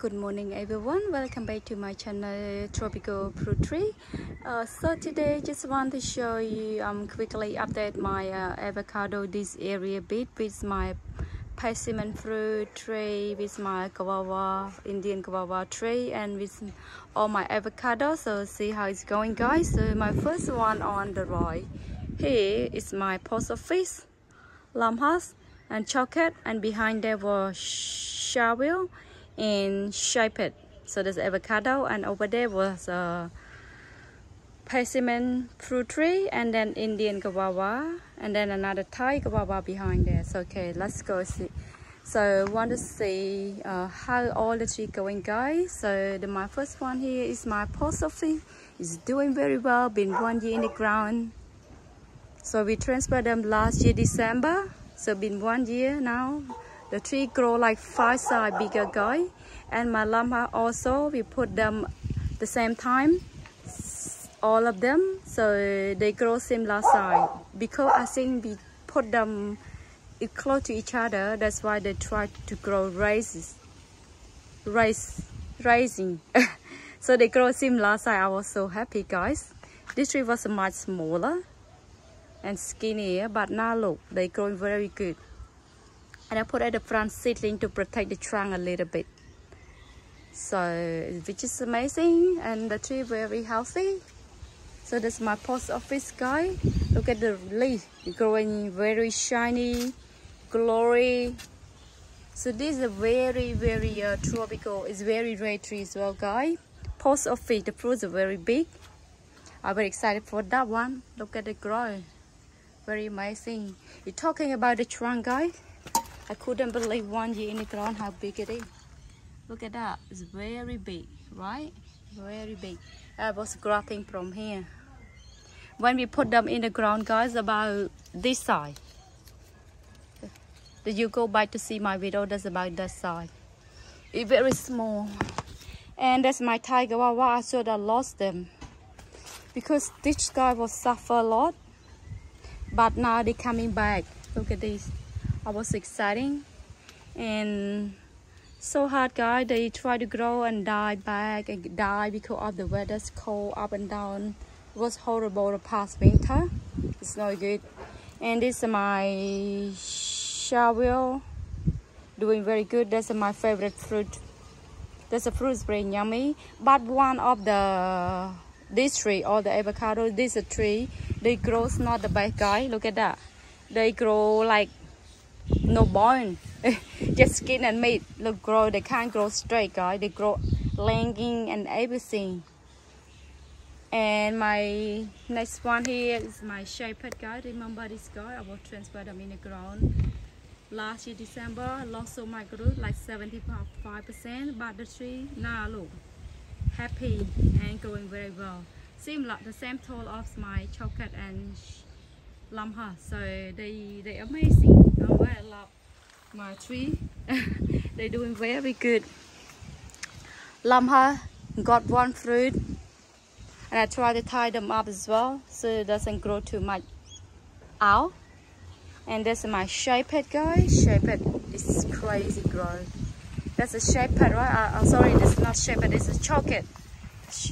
good morning everyone. Welcome back to my channel tropical fruit tree. Uh, so today just want to show you um quickly update my uh, avocado this area bit with my persimmon fruit tree with my guava indian guava tree and with all my avocado. So see how it's going guys. So my first one on the right here is my post office Lamb Hass and Choquette and behind there was Sharwil and shape it. So there's avocado and over there was a persimmon fruit tree and then Indian guava and then another Thai guava behind there. So okay, let's go see. So want to see uh, how all the tree going guys. So the, my first one here is my post office. It's doing very well, been one year in the ground. So we transferred them last year December. So been one year now. The tree grow like five size bigger guy. And my llama also, we put them the same time, all of them. So they grow similar size. Because I think we put them close to each other, that's why they try to grow raises, raise, rising. so they grow similar size. I was so happy guys. This tree was much smaller and skinnier, but now look, they growing very good and I put at the front seedling to protect the trunk a little bit. So which is amazing. And the tree very healthy. So that's my post office guy. Look at the leaf. Growing very shiny glory. So this is a very very uh, tropical. It's very rare tree as well guys post office the fruits are very big. I'm very excited for that one. Look at the grow. Very amazing. You're talking about the trunk guys I couldn't believe one year in the ground how big it is. Look at that, it's very big, right? Very big. I was growing from here. When we put them in the ground, guys, about this side. Did you go back to see my video? That's about that side. It's very small. And that's my Thai guava. I should have lost them. Because this guy will suffer a lot. But now they're coming back. Look at this. I was exciting and so hard guys they try to grow and die back and die because of the weather's cold up and down. It was horrible the past winter. It's not good. And this is my Sharwil doing very good. That's my favorite fruit. That's a fruit very yummy. But one of the this tree or the avocado this tree. They grows not the best guy. Look at that. They grow like no bone. Just skin and meat. Look grow they can't grow straight guys they grow lagging and everything. And my next one here is my Shepard guy. Remember this guy? I will transfer them in the ground last year december lost so much growth like 75 percent. But the tree now look. Happy and going very well. Seem like the same tall of my Choquette and lamha so they they amazing my tree they're doing very good. Lamha got one fruit and I try to tie them up as well so it doesn't grow too much out. And this is my Shepard guys. Shepard this is crazy growth that's a Shepard right? Uh, I'm sorry this is not Shepard it's a Choquette.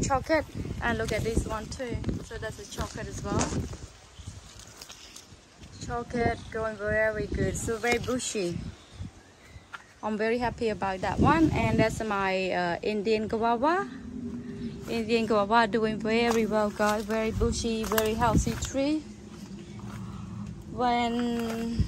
Choquette. And look at this one too. So that's a Choquette as well Choquette going very good. So very bushy. I'm very happy about that one. And that's my uh, indian guava. Indian guava doing very well guys. Very bushy very healthy tree. When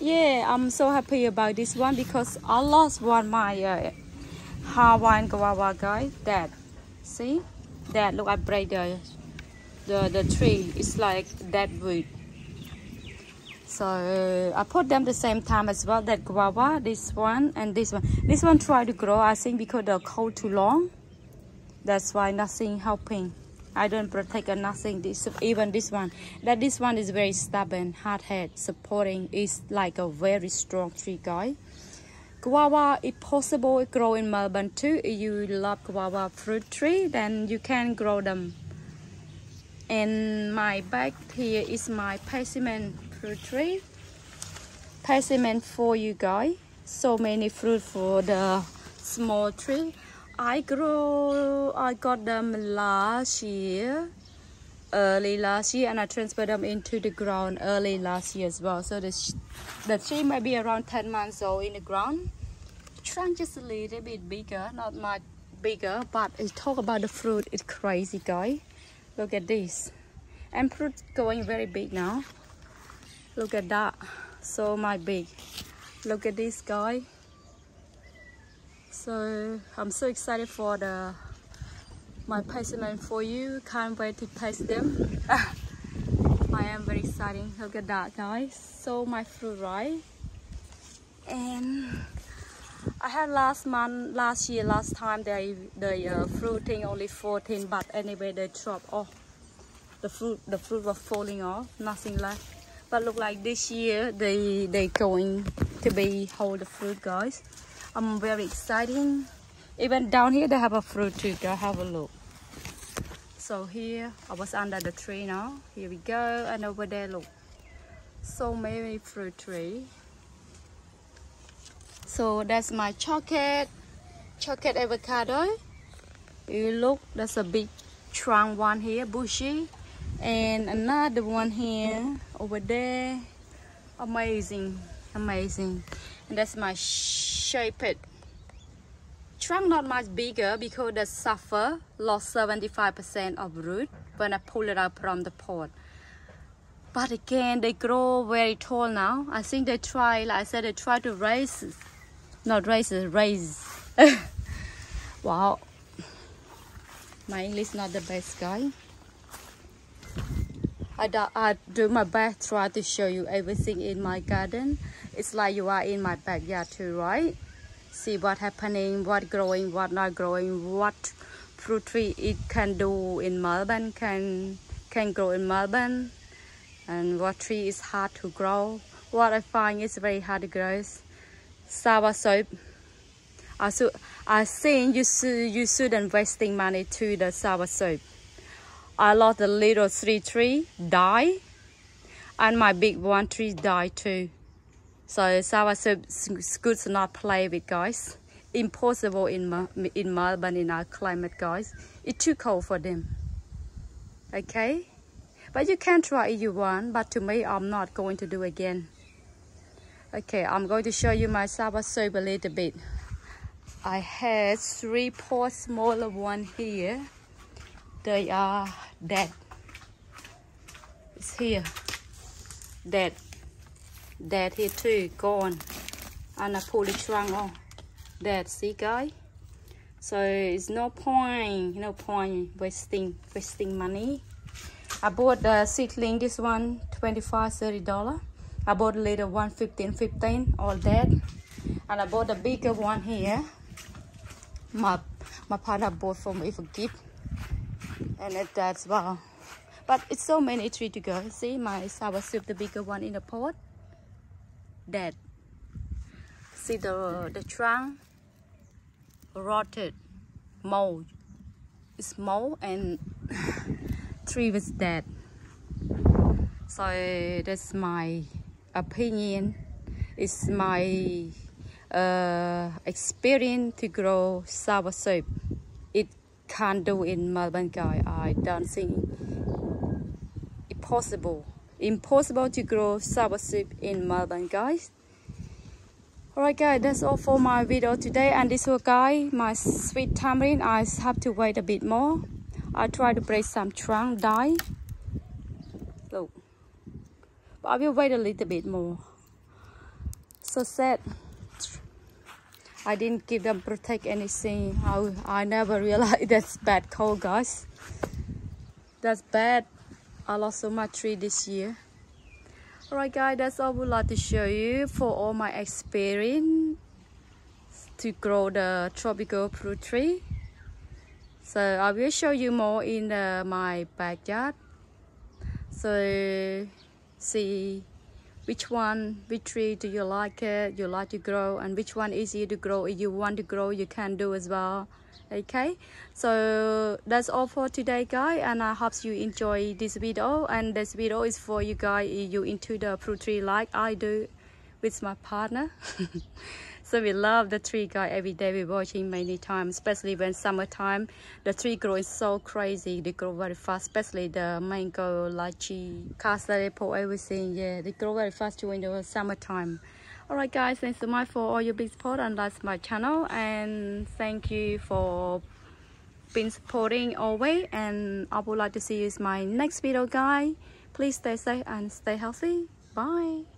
yeah i'm so happy about this one because i lost one my uh, hawaiian guava guys. That see? That look i break the the the tree. It's like that wood so I put them the same time as well that guava this one and this one. This one try to grow I think because the cold too long. That's why nothing helping. I don't protect nothing this even this one. That this one is very stubborn hard head supporting is like a very strong tree guy. Guava if possible grow in Melbourne too. If you love guava fruit tree then you can grow them. And my back here is my persimmon fruit tree persimmon for you guys so many fruit for the small tree. I grow, I got them last year, early last year, and I transferred them into the ground early last year as well. So the, the tree might be around 10 months old in the ground. Trunk just a little bit bigger, not much bigger, but I talk about the fruit, it's crazy, guy. Look at this. And fruit going very big now. Look at that, so my big. Look at this guy. So I'm so excited for the my placement for you. Can't wait to taste them. I am very excited look at that guys. So my fruit right? And I had last month last year last time they the uh, fruiting only 14 but anyway they drop off. The fruit the fruit was falling off. Nothing left but look like this year they they going to be hold the fruit guys I'm very exciting. Even down here they have a fruit too. Go have a look. So here I was under the tree now. Here we go and over there look. So many fruit tree. So that's my Choquette, Choquette avocado. You look, that's a big trunk one here, bushy. And another one here, over there. Amazing, amazing. And that's my shaped. Trunk not much bigger because the suffer lost 75% of root when I pull it out from the pot. But again, they grow very tall now. I think they try, like I said, they try to raise, not raise, raise. wow. My English not the best guy. I do, I do my best try to show you everything in my garden. It's like you are in my backyard too, right? see what happening, what growing, what not growing, what fruit tree it can do in Melbourne, can can grow in Melbourne, and what tree is hard to grow. What I find is very hard to grow. Soursop. I should, I think you should you shouldn't wasting money to the soursop. I lost the little three tree die, and my big one tree die too. So sour good to not play with guys. Impossible in in Melbourne in our climate guys. It's too cold for them. Okay? But you can try if you want, but to me I'm not going to do again. Okay, I'm going to show you my soursop a little bit. I had three poor smaller one here. They are dead. It's here. Dead. Dead here too. Gone and I pull the trunk off. Dead. See guys so it's no point no point wasting wasting money. I bought the seedling this one 25 30 dollar. I bought a little one 15 15 all dead. And I bought the bigger one here. My my partner bought for me for gift and it that's well but it's so many tree to go see my soursop the bigger one in the pot dead. See the, the trunk rotted, mold. It's mold and tree was dead. So that's my opinion. It's my uh, experience to grow soursop. It can't do in Melbourne, guy. I don't think it's possible. Impossible to grow soursop in Melbourne guys. Alright guys that's all for my video today. And this will guy my sweet tamarind I have to wait a bit more. I try to break some trunk die look. But I will wait a little bit more. So sad I didn't give them protect anything I, I never realized that's bad cold guys that's bad I lost so much tree this year. Alright guys, that's all I would like to show you for all my experience to grow the tropical fruit tree. So I will show you more in the, my backyard. So see which one, which tree do you like it, you like to grow and which one is easier to grow. If you want to grow, you can do as well okay so that's all for today guys and i hope you enjoy this video and this video is for you guys you into the fruit tree like i do with my partner So we love the tree guy every day. We watching many times, especially when summertime. The tree grows so crazy. They grow very fast, especially the mango, lychee, custard apple, everything. Yeah, they grow very fast during the summertime. Alright guys, thanks so much for all your big support and like my channel and thank you for been supporting always and I would like to see you in my next video guys. Please stay safe and stay healthy. Bye.